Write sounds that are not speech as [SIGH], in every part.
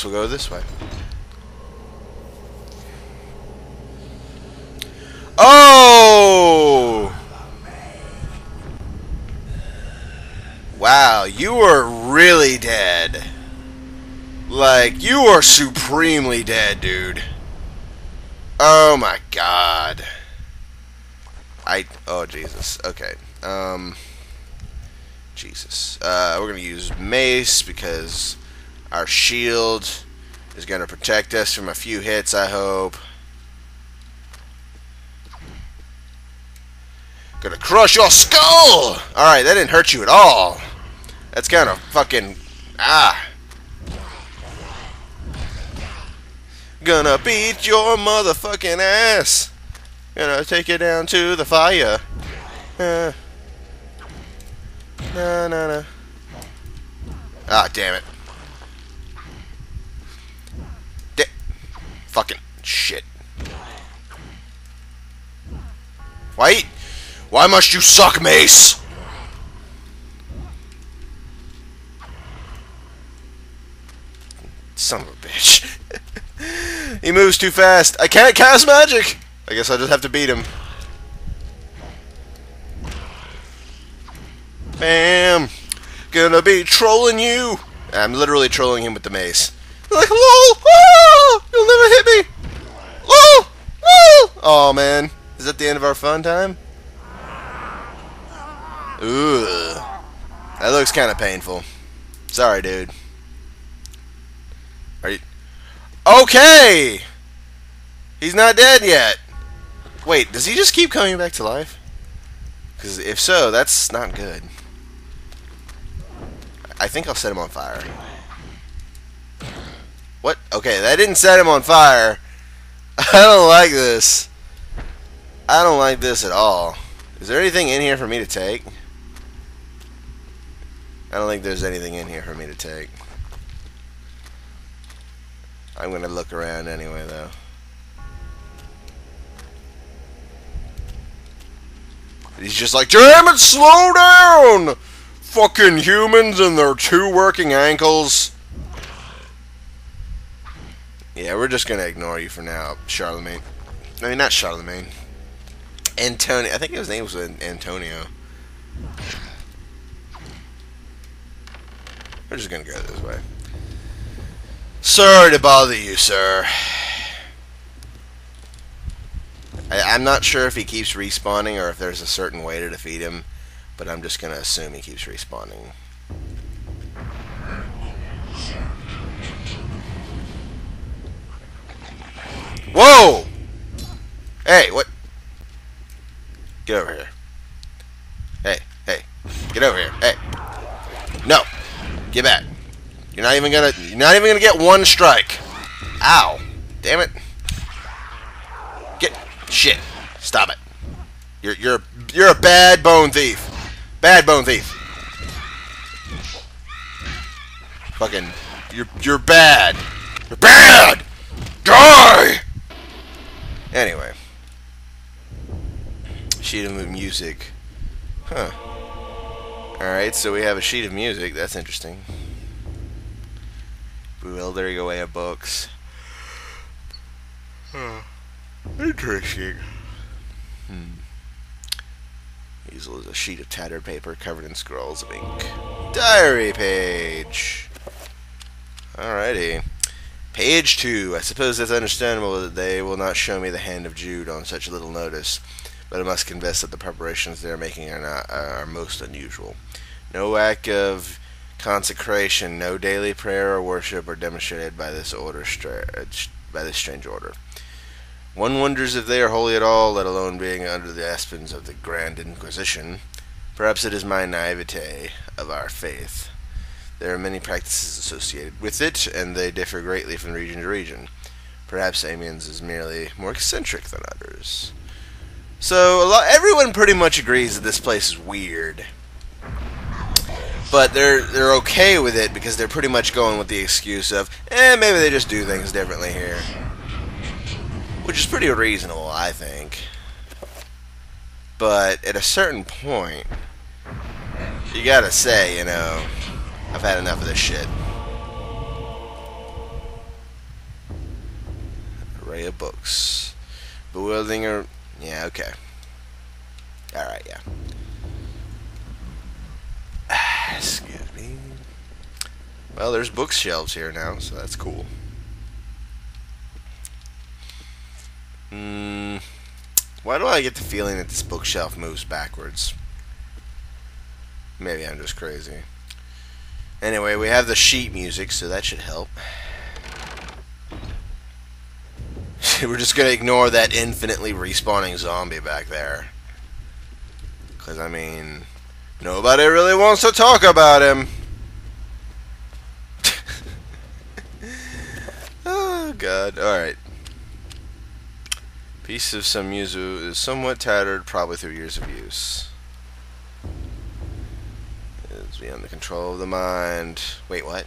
Guess we'll go this way. Oh! Wow, you are really dead. Like, you are supremely dead, dude. Oh my god. I, oh Jesus, okay. Um, Jesus. Uh, we're gonna use mace because our shield is gonna protect us from a few hits, I hope. Gonna crush your skull! Alright, that didn't hurt you at all. That's kind of fucking... Ah. Gonna beat your motherfucking ass. Gonna take you down to the fire. Uh. Na na. Ah, damn it. Fucking shit. Why? Why must you suck, Mace? Son of a bitch. [LAUGHS] he moves too fast. I can't cast magic. I guess I just have to beat him. Bam! Gonna be trolling you! I'm literally trolling him with the mace. Like, lol! Oh, you'll never hit me! Lol! Lol! Oh man. Is that the end of our fun time? Ooh. That looks kind of painful. Sorry, dude. Are you... Okay! He's not dead yet. Wait, does he just keep coming back to life? Because if so, that's not good. I think I'll set him on fire. What? Okay, that didn't set him on fire. [LAUGHS] I don't like this. I don't like this at all. Is there anything in here for me to take? I don't think there's anything in here for me to take. I'm going to look around anyway, though. He's just like, damn it, slow down! Fucking humans and their two working ankles. Yeah, we're just gonna ignore you for now, Charlemagne. I mean, not Charlemagne. Antonio. I think his name was Antonio. We're just gonna go this way. Sorry to bother you, sir. I, I'm not sure if he keeps respawning or if there's a certain way to defeat him, but I'm just gonna assume he keeps respawning. Hey, what? Get over here. Hey, hey, get over here. Hey. No. Get back. You're not even gonna you're not even gonna get one strike. Ow. Damn it. Get shit. Stop it. You're you're you're a bad bone thief. Bad bone thief. Fucking you're you're bad. You're bad! Die! Anyway. Sheet of music. Huh. Alright, so we have a sheet of music. That's interesting. Bewildering away of books. Huh. Interesting. Hmm. Easel is a sheet of tattered paper covered in scrolls of ink. Diary page. Alrighty. Page 2. I suppose it's understandable that they will not show me the hand of Jude on such little notice, but I must confess that the preparations they are making are not uh, are most unusual. No act of consecration, no daily prayer or worship are demonstrated by this order by this strange order. One wonders if they are holy at all, let alone being under the aspens of the Grand Inquisition. Perhaps it is my naivete of our faith. There are many practices associated with it, and they differ greatly from region to region. Perhaps Amiens is merely more eccentric than others. So, lot, everyone pretty much agrees that this place is weird. But they're they're okay with it because they're pretty much going with the excuse of, eh, maybe they just do things differently here. Which is pretty reasonable, I think. But at a certain point, you gotta say, you know, I've had enough of this shit. Array of books. Bewildering yeah, okay. Alright, yeah. [SIGHS] Excuse me. Well, there's bookshelves here now, so that's cool. Hmm. Why do I get the feeling that this bookshelf moves backwards? Maybe I'm just crazy. Anyway, we have the sheet music, so that should help. [LAUGHS] We're just gonna ignore that infinitely respawning zombie back there. Because, I mean, nobody really wants to talk about him. [LAUGHS] oh, God. Alright. Piece of some yuzu is somewhat tattered, probably through years of use. It's beyond the control of the mind. Wait, what?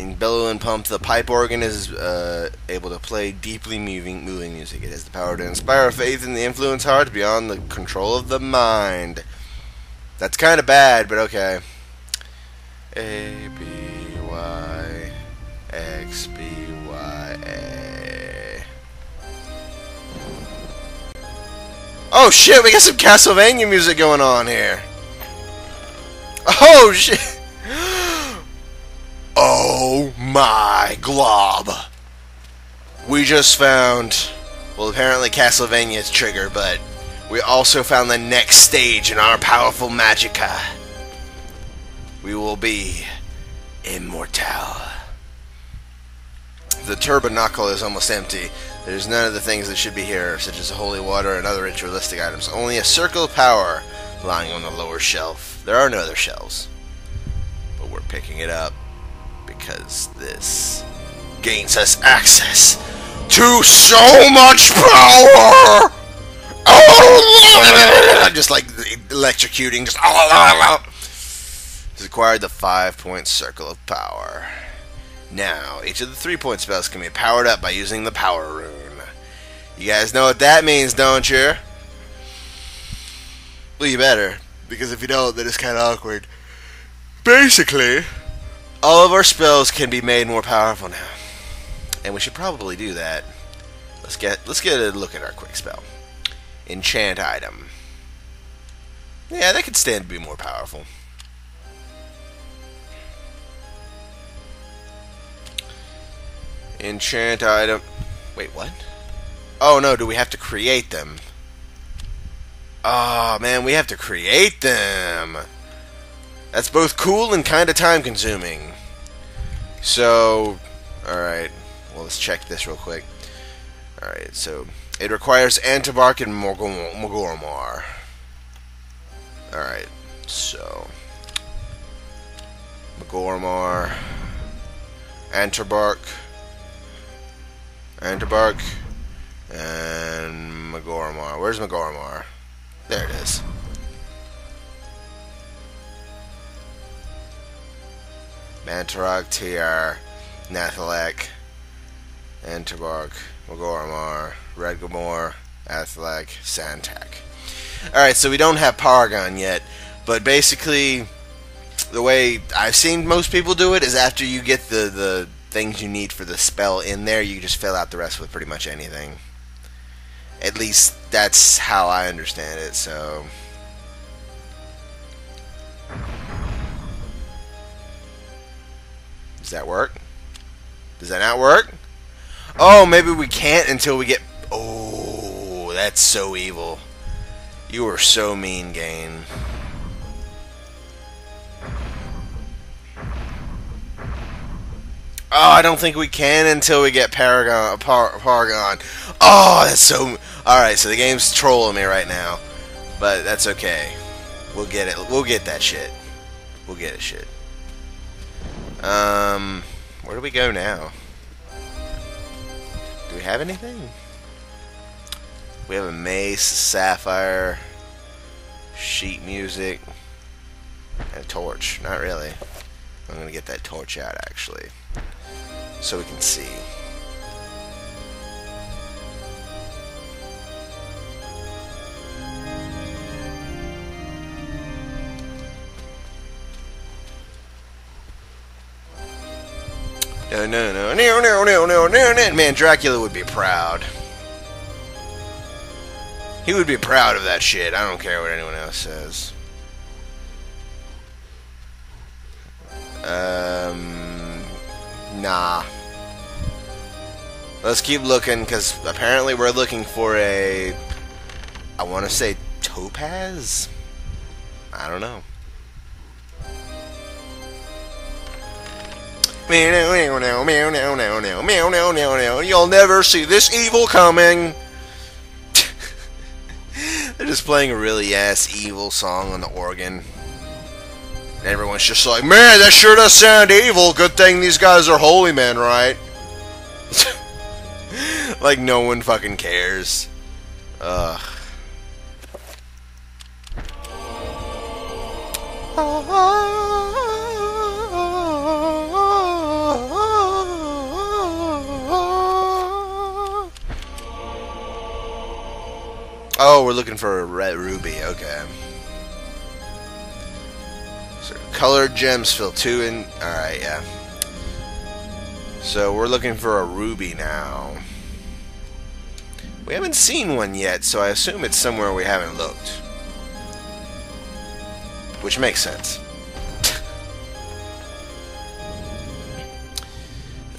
In bellow and pump, the pipe organ is uh, able to play deeply moving, moving music. It has the power to inspire faith in the influence heart beyond the control of the mind. That's kind of bad, but okay. A B Y X B Y A. Oh shit, we got some Castlevania music going on here. Oh shit. Oh my glob. We just found, well apparently Castlevania's trigger, but we also found the next stage in our powerful Magicka. We will be immortal. The tabernacle is almost empty. There's none of the things that should be here, such as holy water and other ritualistic items. Only a circle of power lying on the lower shelf. There are no other shelves. But we're picking it up because this gains us access to so much power! Oh, [LAUGHS] just like electrocuting, just. [LAUGHS] Has acquired the five point circle of power. Now, each of the three point spells can be powered up by using the power rune. You guys know what that means, don't you? Well, you better, because if you don't, then it's kind of awkward. Basically, all of our spells can be made more powerful now, and we should probably do that. Let's get let's get a look at our quick spell. Enchant item. Yeah, that could stand to be more powerful. Enchant item. Wait, what? Oh no, do we have to create them? Oh man, we have to create them. That's both cool and kind of time consuming. So, alright. Well, let's check this real quick. Alright, so it requires Antorbok and Magormor. Alright, so Magormor, Antorbok, Antorbok, and Magormor. Where's Magormor? There it is. Mantorok, TR, Nathalak, Antorbok, Magormor, Redgormor, Athalak, Santak. Alright, so we don't have Paragon yet, but basically, the way I've seen most people do it is after you get the, the things you need for the spell in there, you just fill out the rest with pretty much anything. At least that's how I understand it, so... Does that work? Does that not work? Oh, maybe we can't until we get... Oh, that's so evil. You are so mean, game. Oh, I don't think we can until we get Paragon. Par Paragon. Oh, that's so. All right, so the game's trolling me right now, but that's okay. We'll get it. We'll get that shit. We'll get it, shit. Um, where do we go now? Do we have anything? We have a mace, sapphire, sheet music, and a torch. Not really. I'm gonna get that torch out actually, so we can see. No, no, no, no, no, no, no, no, no. Man, Dracula would be proud. He would be proud of that shit. I don't care what anyone else says. Um, nah. Let's keep looking, because apparently we're looking for a... I want to say topaz? I don't know. You'll never see this evil coming. [LAUGHS] They're just playing a really ass evil song on the organ. And everyone's just like, man, that sure does sound evil. Good thing these guys are holy men, right? [LAUGHS] like no one fucking cares. Ugh. Ah. Oh, we're looking for a red ruby. Okay. So colored gems fill two in. All right, yeah. So we're looking for a ruby now. We haven't seen one yet, so I assume it's somewhere we haven't looked. Which makes sense.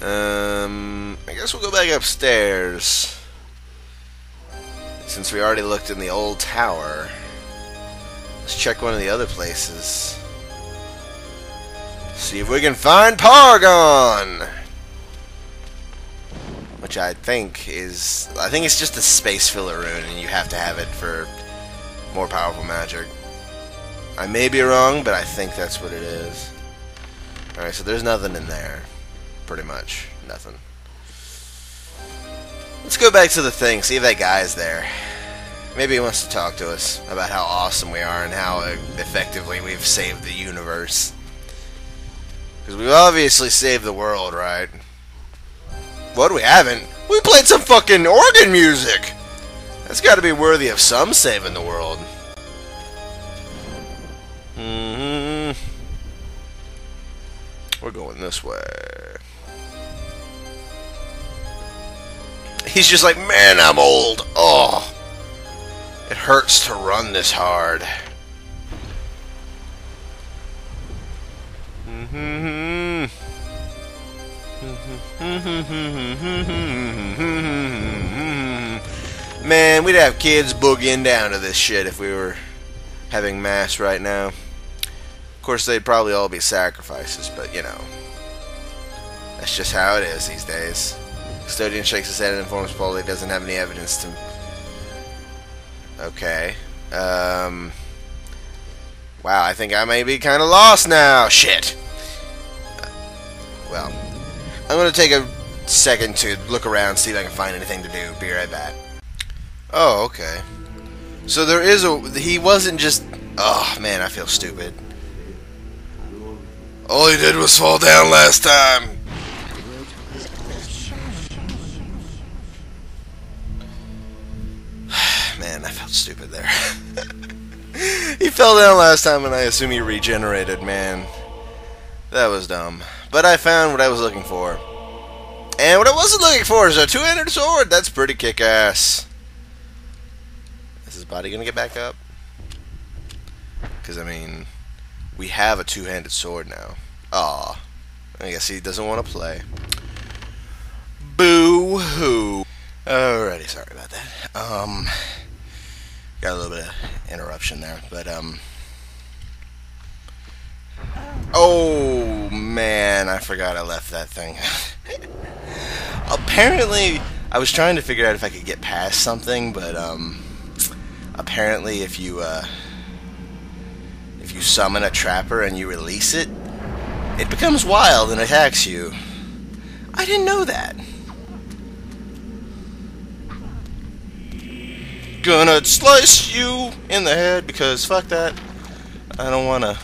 [LAUGHS] um, I guess we'll go back upstairs. Since we already looked in the old tower, let's check one of the other places. See if we can find Paragon! Which I think is... I think it's just a space filler rune, and you have to have it for more powerful magic. I may be wrong, but I think that's what it is. Alright, so there's nothing in there. Pretty much. Nothing. Let's go back to the thing, see if that guy's there. Maybe he wants to talk to us about how awesome we are and how effectively we've saved the universe. Because we've obviously saved the world, right? What, we haven't? We played some fucking organ music! That's gotta be worthy of some saving the world. Mm hmm We're going this way. He's just like, man, I'm old. Oh. It hurts to run this hard. Mm-hmm. [LAUGHS] Man, we'd have kids boogieing down to this shit if we were having mass right now. Of course, they'd probably all be sacrifices, but you know. That's just how it is these days. Custodian shakes his head and informs Paul he doesn't have any evidence to... Okay. Um... Wow, I think I may be kind of lost now. Shit! Well, I'm to take a second to look around, see if I can find anything to do. Be right back. Oh, okay. So there is a... He wasn't just... Oh, man, I feel stupid. All he did was fall down last time. Stupid there. [LAUGHS] he fell down last time and I assume he regenerated, man. That was dumb. But I found what I was looking for. And what I wasn't looking for is a two-handed sword. That's pretty kick-ass. Is his body gonna get back up? Because, I mean, we have a two-handed sword now. Aw. I guess he doesn't want to play. Boo-hoo. Alrighty, sorry about that. Um, got a little bit of interruption there, but, um... Oh, man, I forgot I left that thing. [LAUGHS] Apparently, I was trying to figure out if I could get past something, but, um... Apparently, if you, uh... If you summon a trapper and you release it, it becomes wild and attacks you. I didn't know that. Gonna slice you in the head because fuck that. I don't wanna.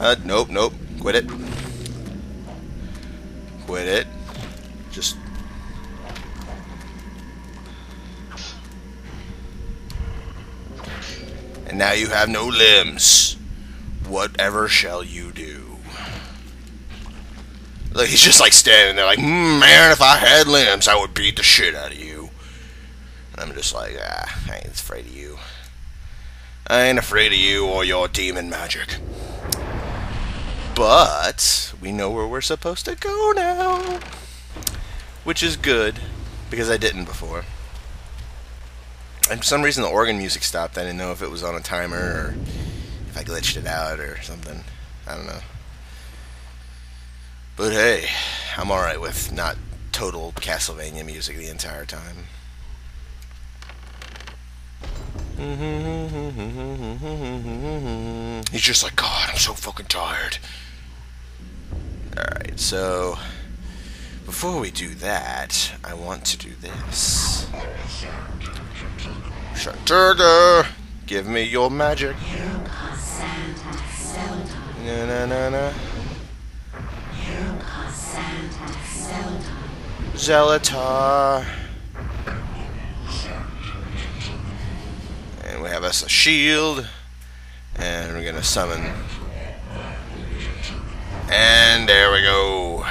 Uh, nope, nope. Quit it. Quit it. Just. And now you have no limbs. Whatever shall you do? Like he's just like standing there, like, mm, man, if I had limbs, I would beat the shit out of you. I'm just like, ah, I ain't afraid of you. I ain't afraid of you or your demon magic. But we know where we're supposed to go now, which is good because I didn't before. And for some reason, the organ music stopped. I didn't know if it was on a timer or if I glitched it out or something. I don't know. But hey, I'm alright with not total Castlevania music the entire time. Mm-hmm. He's just like, God, I'm so fucking tired. Alright, so before we do that, I want to do this. Chattur'gha, give me your magic. Na na na na. Zelatar. And we have us a shield. And we're gonna summon. And there we go.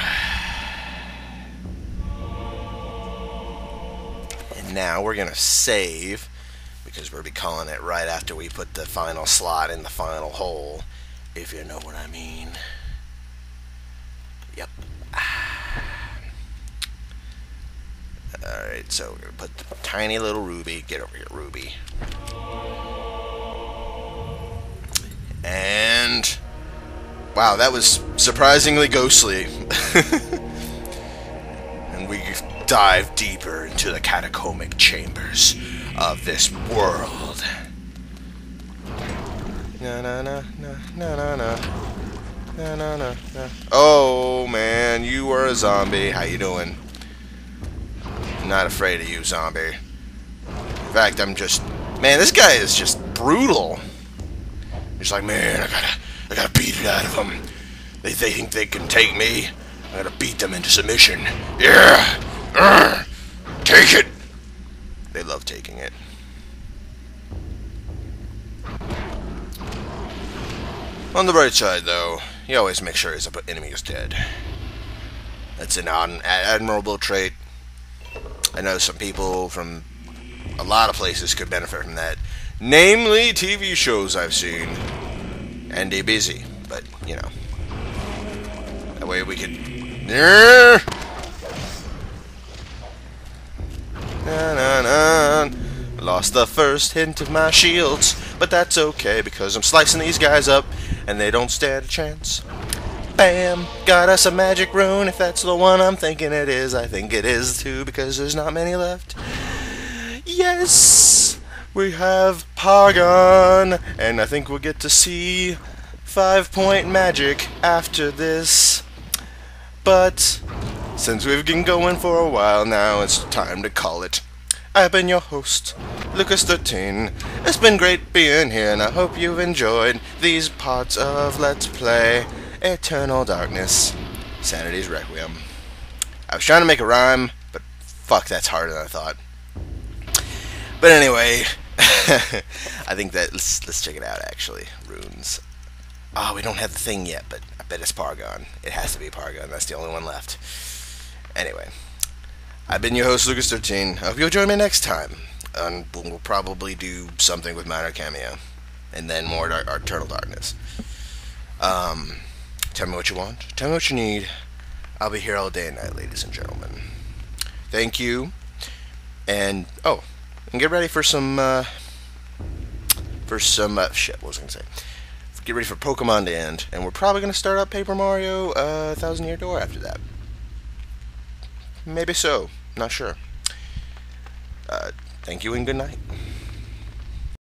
And now we're gonna save because we'll be calling it right after we put the final slot in the final hole, if you know what I mean. Yep. Alright, so we're going to put the tiny little Ruby. Get over here, Ruby. And... Wow, that was surprisingly ghostly. [LAUGHS] and we dive deeper into the catacombic chambers of this world. Na na na na na na na. Na, na. Oh man, you are a zombie. How you doing? Not afraid of you, zombie. In fact, I'm just man. This guy is just brutal. He's like, man, I gotta, I gotta beat it out of them. They, they think they can take me. I gotta beat them into submission. Yeah, uh, take it. They love taking it. On the bright side, though, you always make sure his enemy is dead. That's an admirable trait. I know some people from a lot of places could benefit from that. Namely, TV shows I've seen. And they busy, but, you know. That way we could... Na, na, na. Lost the first hint of my shields, but that's okay because I'm slicing these guys up and they don't stand a chance. Bam! Got us a magic rune, if that's the one I'm thinking it is. I think it is too, because there's not many left. Yes! We have Paragon, and I think we'll get to see five point magic after this. But since we've been going for a while now, it's time to call it. I've been your host, Lukuz13. It's been great being here, and I hope you've enjoyed these parts of Let's Play Eternal Darkness, Sanity's Requiem. I was trying to make a rhyme, but fuck, that's harder than I thought. But anyway, [LAUGHS] I think that let's let's check it out. Actually, runes. Oh, we don't have the thing yet, but I bet it's Pargon. It has to be Pargon. That's the only one left. Anyway, I've been your host, Lukuz13. I hope you'll join me next time. And we'll probably do something with Mana Khemia. And then more Dark, Eternal Darkness. Um, tell me what you want. Tell me what you need. I'll be here all day and night, ladies and gentlemen. Thank you. And, oh, and get ready for some, uh, for some, uh, shit, what was I to say? Get ready for Pokemon to end. And we're probably to start up Paper Mario, uh, Thousand Year Door after that. Maybe so. Not sure. Uh, thank you and good night.